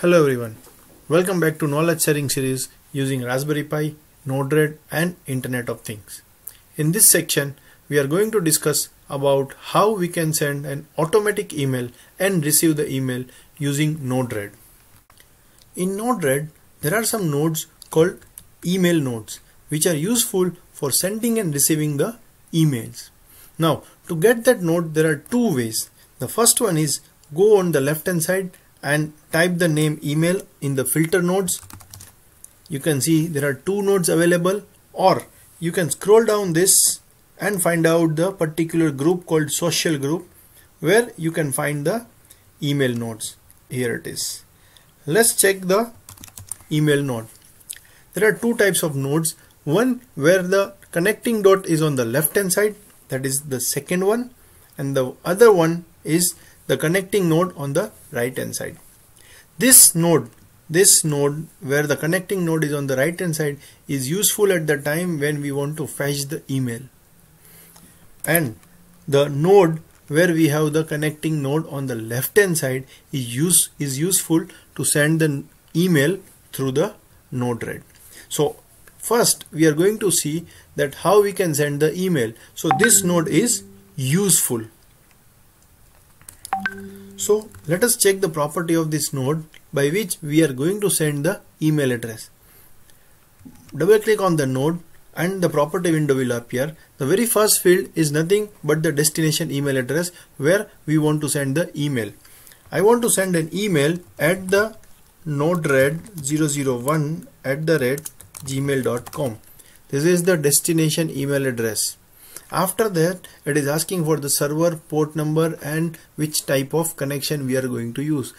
Hello everyone, welcome back to knowledge sharing series using Raspberry Pi, Node-RED and Internet of Things. In this section, we are going to discuss about how we can send an automatic email and receive the email using Node-RED. In Node-RED, there are some nodes called email nodes which are useful for sending and receiving the emails. Now, to get that node, there are two ways. The first one is go on the left hand side and type the name email in the filter nodes. You can see there are two nodes available or you can scroll down this and find out the particular group called social group where you can find the email nodes. Here it is. Let's check the email node. There are two types of nodes. One where the connecting dot is on the left hand side that is the second one and the other one is the connecting node on the right hand side. This node this node where the connecting node is on the right hand side is useful at the time when we want to fetch the email and the node where we have the connecting node on the left hand side is use is useful to send the email through the node-RED. So first we are going to see that how we can send the email. So this node is useful so let us check the property of this node by which we are going to send the email address. Double click on the node and the property window will appear. The very first field is nothing but the destination email address where we want to send the email. I want to send an email at the node-red 001 at the rate gmail.com. This is the destination email address after that it is asking for the server port number and which type of connection we are going to use.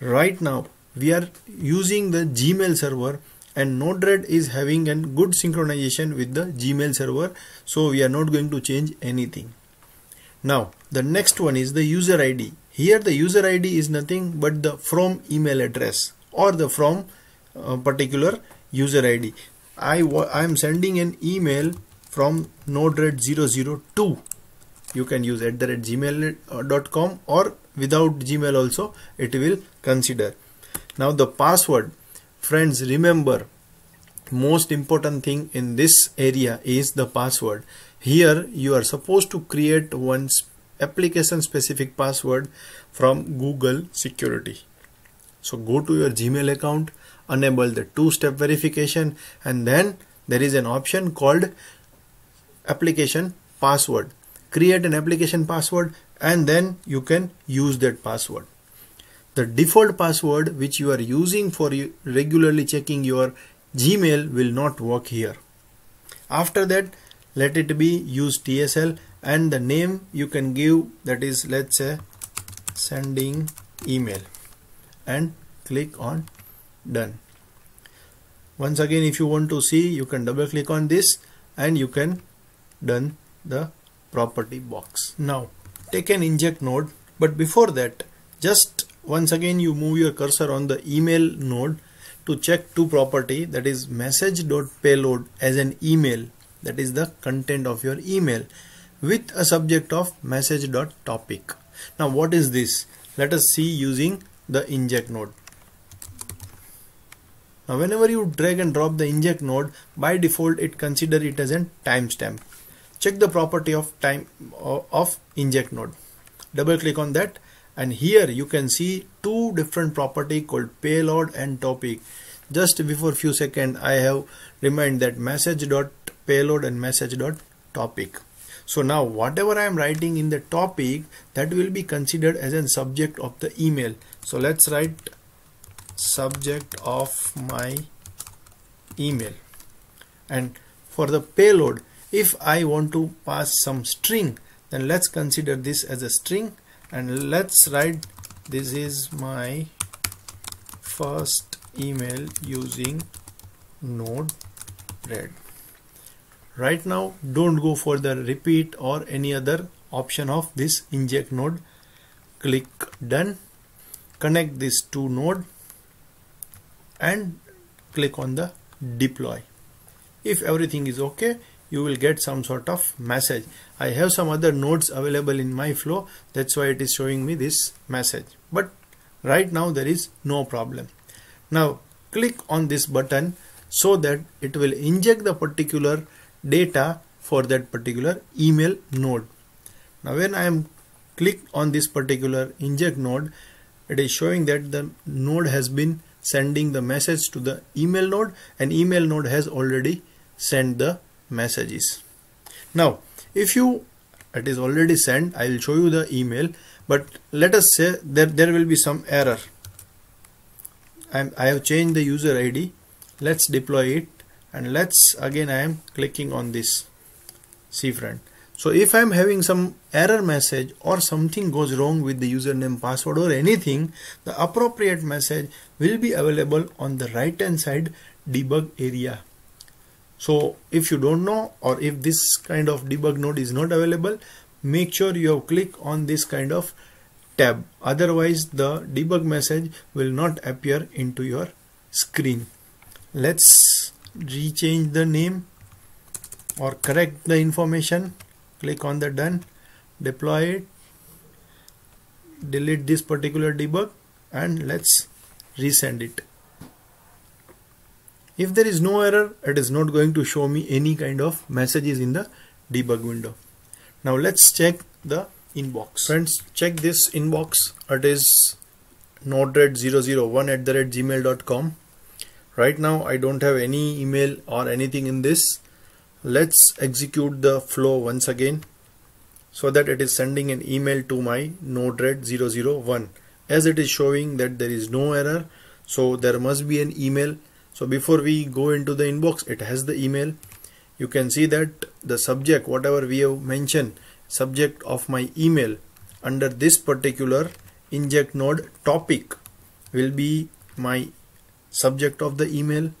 Right now we are using the gmail server and node-red is having a good synchronization with the gmail server so we are not going to change anything. Now the next one is the user id here the user id is nothing but the from email address or the from uh, particular user id i i am sending an email from node-red 002 you can use at the gmail.com or without gmail also it will consider. Now the password. Friends remember most important thing in this area is the password. Here you are supposed to create one application specific password from google security. So go to your gmail account enable the two-step verification and then there is an option called application password. Create an application password and then you can use that password. The default password which you are using for regularly checking your gmail will not work here. After that let it be use tsl and the name you can give that is let's say sending email and click on done. Once again if you want to see you can double click on this and you can done the property box. Now take an inject node but before that just once again you move your cursor on the email node to check two property that is message.payload as an email that is the content of your email with a subject of message.topic. Now what is this? Let us see using the inject node. Now whenever you drag and drop the inject node by default it consider it as a timestamp check the property of time uh, of inject node. Double click on that and here you can see two different property called payload and topic. Just before few second I have remind that message dot payload and message dot topic. So now whatever I am writing in the topic that will be considered as a subject of the email. So let's write subject of my email. And for the payload if I want to pass some string then let's consider this as a string and let's write this is my first email using node red right now don't go for the repeat or any other option of this inject node. Click done. Connect this to node and click on the deploy. If everything is okay you will get some sort of message. I have some other nodes available in my flow. That's why it is showing me this message. But right now there is no problem. Now click on this button so that it will inject the particular data for that particular email node. Now when I am click on this particular inject node it is showing that the node has been sending the message to the email node and email node has already sent the messages. Now if you it is already sent I will show you the email but let us say that there will be some error. I'm, I have changed the user ID let's deploy it and let's again I am clicking on this. cFriend so if I'm having some error message or something goes wrong with the username password or anything the appropriate message will be available on the right hand side debug area so if you don't know or if this kind of debug node is not available make sure you have click on this kind of tab. Otherwise the debug message will not appear into your screen. Let's rechange the name or correct the information. Click on the done. Deploy it. Delete this particular debug and let's resend it if there is no error it is not going to show me any kind of messages in the debug window. Now let's check the inbox. Friends check this inbox. It is node-red001 at the rate gmail.com right now I don't have any email or anything in this. Let's execute the flow once again so that it is sending an email to my node-red001 as it is showing that there is no error so there must be an email so before we go into the inbox it has the email. You can see that the subject whatever we have mentioned subject of my email under this particular inject node topic will be my subject of the email.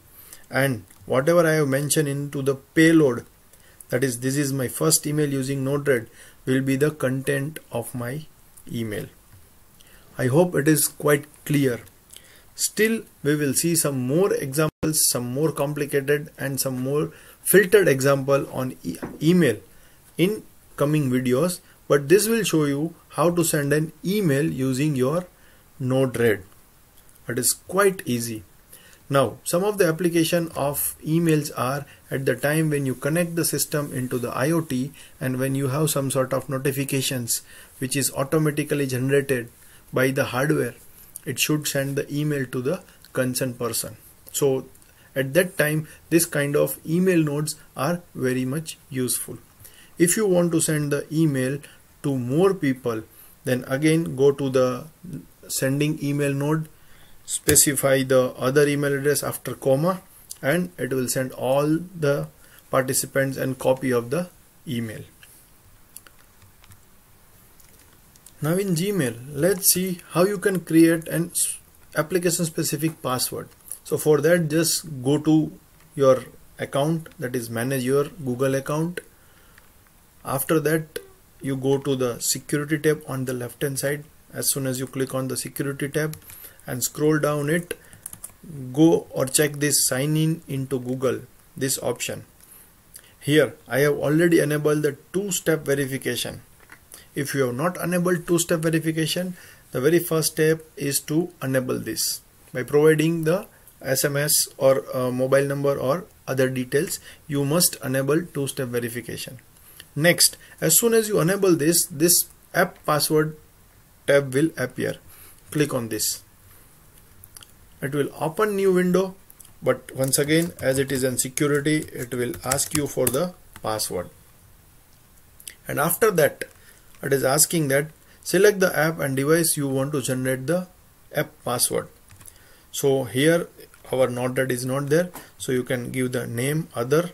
And whatever I have mentioned into the payload that is this is my first email using node-red will be the content of my email. I hope it is quite clear Still, we will see some more examples, some more complicated and some more filtered example on e email in coming videos. But this will show you how to send an email using your Node-RED. It is quite easy. Now, some of the application of emails are at the time when you connect the system into the IoT and when you have some sort of notifications which is automatically generated by the hardware it should send the email to the concerned person. So at that time this kind of email nodes are very much useful. If you want to send the email to more people then again go to the sending email node specify the other email address after comma and it will send all the participants and copy of the email Now in Gmail, let's see how you can create an application specific password. So for that just go to your account that is manage your Google account. After that you go to the security tab on the left hand side as soon as you click on the security tab and scroll down it go or check this sign in into Google this option here I have already enabled the two-step verification if you have not enabled two-step verification the very first step is to enable this by providing the SMS or uh, mobile number or other details. You must enable two-step verification. Next as soon as you enable this this app password tab will appear. Click on this. It will open new window but once again as it is in security it will ask you for the password. And after that it is asking that select the app and device you want to generate the app password. So here our Node-RED is not there. So you can give the name other.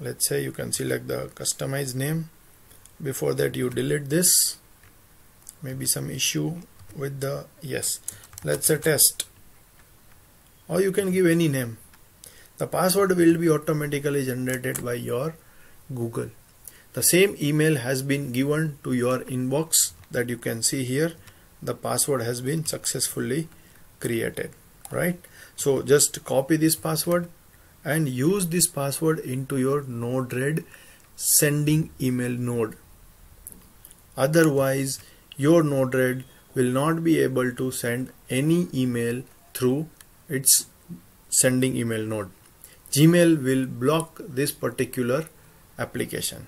Let's say you can select the customize name. Before that you delete this. Maybe some issue with the yes. Let's say test. Or you can give any name. The password will be automatically generated by your Google the same email has been given to your inbox that you can see here the password has been successfully created right so just copy this password and use this password into your node-red sending email node otherwise your node-red will not be able to send any email through its sending email node. Gmail will block this particular application.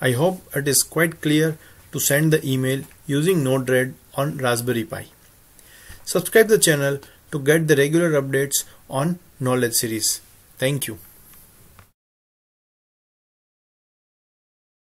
I hope it is quite clear to send the email using Node-RED on Raspberry Pi. Subscribe the channel to get the regular updates on knowledge series. Thank you.